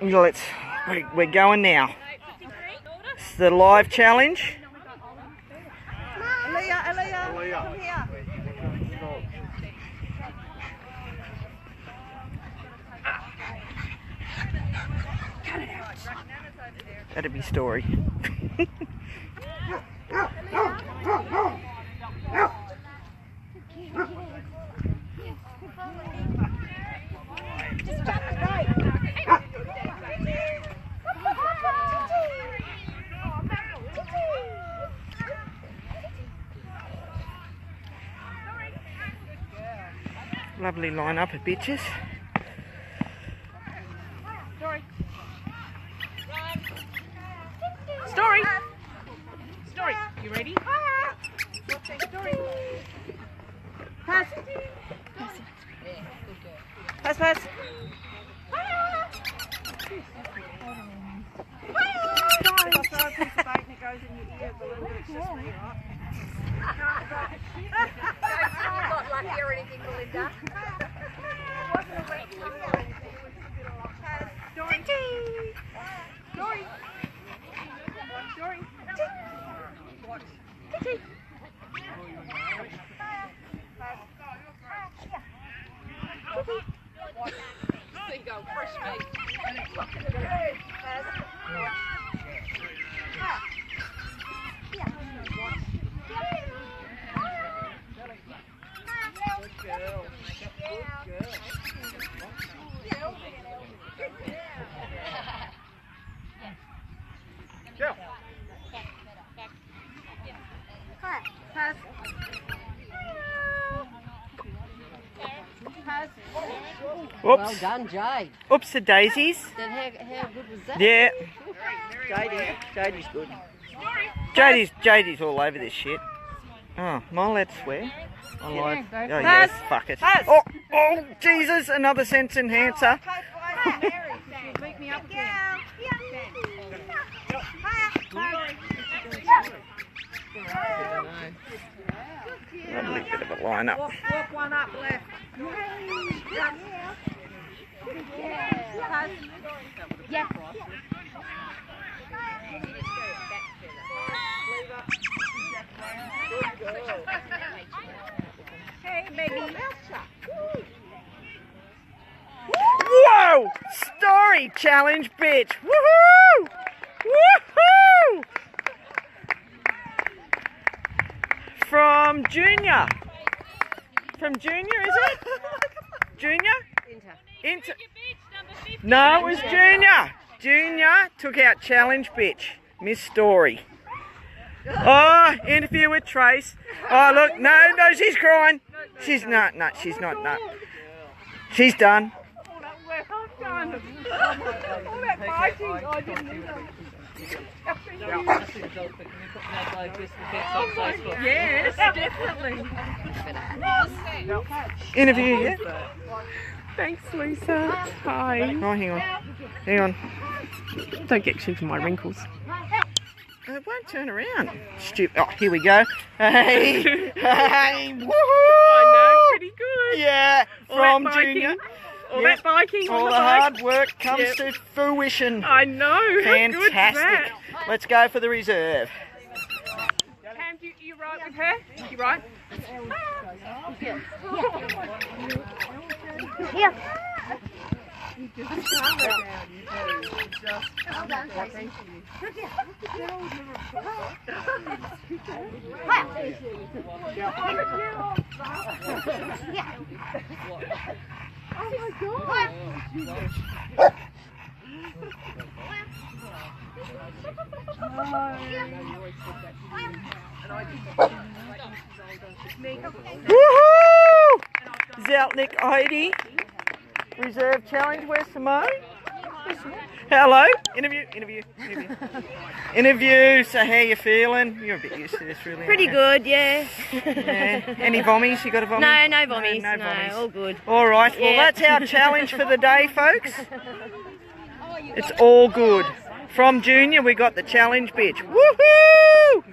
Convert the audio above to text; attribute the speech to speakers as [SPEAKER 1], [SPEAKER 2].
[SPEAKER 1] Let's. we- We're going now. It's the live challenge.
[SPEAKER 2] Aaliyah, Aaliyah, come here.
[SPEAKER 1] That'd be story. Lovely lineup of bitches.
[SPEAKER 3] Story. Story. You ready?
[SPEAKER 2] Pass. Pass, pass. If I throw a piece of bait and it goes in your ear, Belinda, it's just me, right?
[SPEAKER 4] Not lucky or anything, Belinda. Bingo, fresh meat.
[SPEAKER 2] Pass. Pass. Pass.
[SPEAKER 1] Whoops.
[SPEAKER 5] done, Jade.
[SPEAKER 1] Oops, the daisies.
[SPEAKER 5] Then how, how good was that?
[SPEAKER 1] Yeah.
[SPEAKER 2] JD. JD's good.
[SPEAKER 1] JD's, JD's all over this shit. Ah, oh, am I allowed to swear? I lied. Oh, yes, fuck it. Oh, oh, Jesus, another sense enhancer.
[SPEAKER 2] Oh, me.
[SPEAKER 1] Lovely bit of a lineup.
[SPEAKER 2] Walk, walk one up left.
[SPEAKER 1] Whoa! Story challenge, bitch. Woohoo! Woohoo! From Junior. From Junior, is it? Junior? Inter. No, it was Junior. Junior took out challenge, bitch. Miss Story. Oh, interview with Trace. Oh, look, no, no, she's crying. She's not, no, she's not, no. She's done.
[SPEAKER 2] All that work I've done. All that biting I didn't even. Yes, definitely.
[SPEAKER 1] Interview, yeah?
[SPEAKER 3] Thanks, Lisa. Hi.
[SPEAKER 1] Oh, hang on. Hang on.
[SPEAKER 3] Don't get too for my wrinkles.
[SPEAKER 1] It won't turn around. Stupid. Oh, here we go. Hey, hey, woohoo!
[SPEAKER 3] I know, pretty good.
[SPEAKER 1] Yeah, from
[SPEAKER 3] that biking.
[SPEAKER 1] Junior.
[SPEAKER 3] All
[SPEAKER 1] Yep.
[SPEAKER 3] that biking
[SPEAKER 1] All
[SPEAKER 3] on
[SPEAKER 1] the
[SPEAKER 3] the bike.
[SPEAKER 1] hard work comes
[SPEAKER 3] Yep.
[SPEAKER 1] to fruition.
[SPEAKER 3] I know. How good's
[SPEAKER 1] Fantastic.
[SPEAKER 3] that?
[SPEAKER 1] Let's go for the reserve.
[SPEAKER 3] Cam, you, you right with her? You right?
[SPEAKER 1] Woohoo! Zeltnik Heidi. Reserve challenge. Where's Simone? Hello. Interview. Interview. Interview. interview. So how you feeling? You're a bit used to this, really.
[SPEAKER 6] Pretty good, yeah.
[SPEAKER 1] Yeah. Any vommies? You got a vommy?
[SPEAKER 6] No, no vommies.
[SPEAKER 1] No,
[SPEAKER 6] No,
[SPEAKER 1] vommies.
[SPEAKER 6] all good.
[SPEAKER 1] All right. Well,
[SPEAKER 6] Yeah.
[SPEAKER 1] that's our challenge for the day, folks. It's all good. From Junior, we got the challenge bitch. Woohoo!